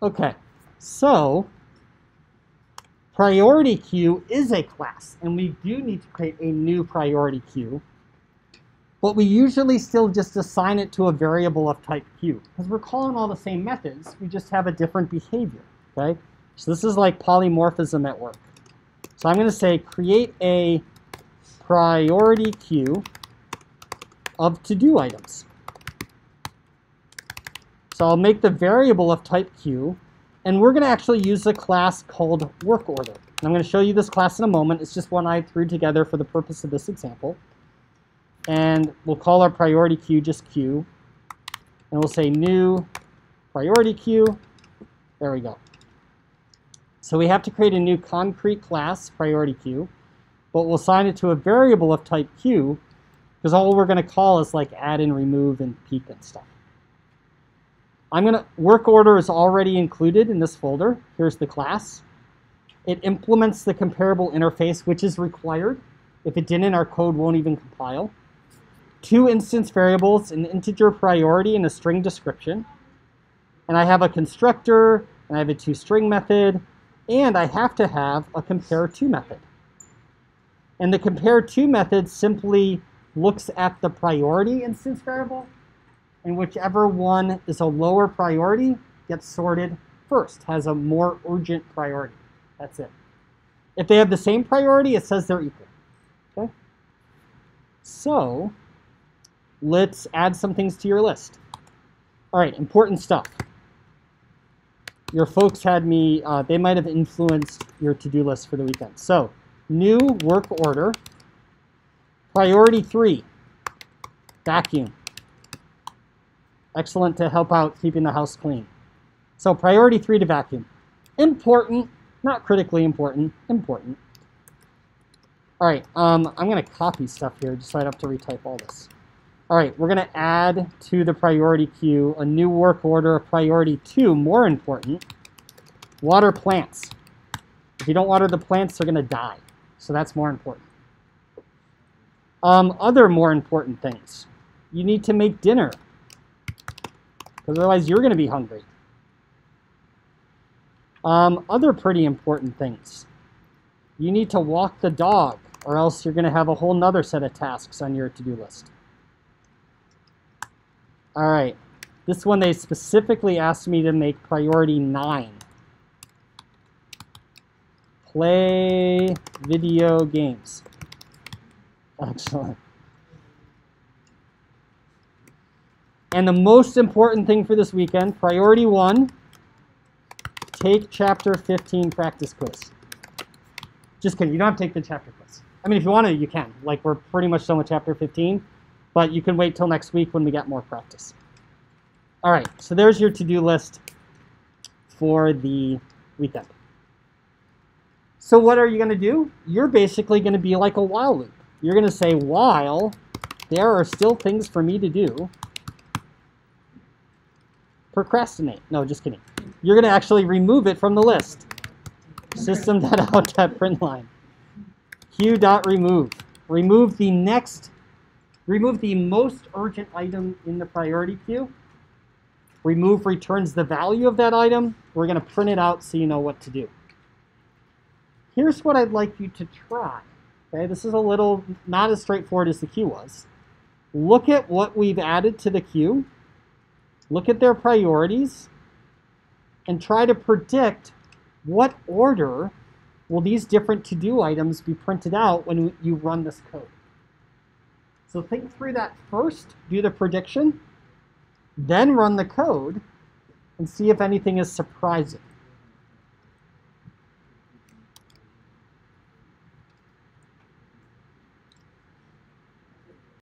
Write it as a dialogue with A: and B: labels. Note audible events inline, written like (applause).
A: Okay, so priority queue is a class, and we do need to create a new priority queue. But we usually still just assign it to a variable of type queue, because we're calling all the same methods, we just have a different behavior, okay? So this is like polymorphism at work. So I'm going to say create a priority queue of to-do items. So I'll make the variable of type queue, and we're going to actually use a class called work order. And I'm going to show you this class in a moment. It's just one I threw together for the purpose of this example. And we'll call our priority queue just queue. And we'll say new priority queue. There we go. So we have to create a new concrete class, priority queue, but we'll assign it to a variable of type queue because all we're going to call is like add and remove and peek and stuff. I'm going to, work order is already included in this folder. Here's the class. It implements the comparable interface, which is required. If it didn't, our code won't even compile. Two instance variables, an integer priority and a string description. And I have a constructor, and I have a toString method, and I have to have a compare to method. And the compare to method simply looks at the priority instance variable and whichever one is a lower priority gets sorted first, has a more urgent priority. That's it. If they have the same priority, it says they're equal. Okay? So let's add some things to your list. All right, important stuff. Your folks had me, uh, they might have influenced your to-do list for the weekend. So new work order, priority three, vacuum. Excellent to help out keeping the house clean. So priority three to vacuum. Important, not critically important, important. All right, um, I'm going to copy stuff here just so I don't have to retype all this. All right, we're going to add to the priority queue a new work order, of priority two, more important, water plants. If you don't water the plants, they're going to die. So that's more important. Um, other more important things. You need to make dinner because otherwise you're going to be hungry. Um, other pretty important things. You need to walk the dog, or else you're going to have a whole nother set of tasks on your to-do list. All right. This one they specifically asked me to make priority 9. Play video games. (laughs) Excellent. And the most important thing for this weekend, priority one, take chapter 15 practice quiz. Just kidding, you don't have to take the chapter quiz. I mean, if you want to, you can. Like, we're pretty much done with chapter 15, but you can wait till next week when we get more practice. All right, so there's your to-do list for the weekend. So what are you going to do? You're basically going to be like a while loop. You're going to say, while there are still things for me to do, procrastinate. No, just kidding. You're going to actually remove it from the list. System.out.println. Queue.remove. Remove the next, remove the most urgent item in the priority queue. Remove returns the value of that item. We're going to print it out so you know what to do. Here's what I'd like you to try. Okay, this is a little not as straightforward as the queue was. Look at what we've added to the queue look at their priorities, and try to predict what order will these different to-do items be printed out when you run this code. So think through that first, do the prediction, then run the code, and see if anything is surprising.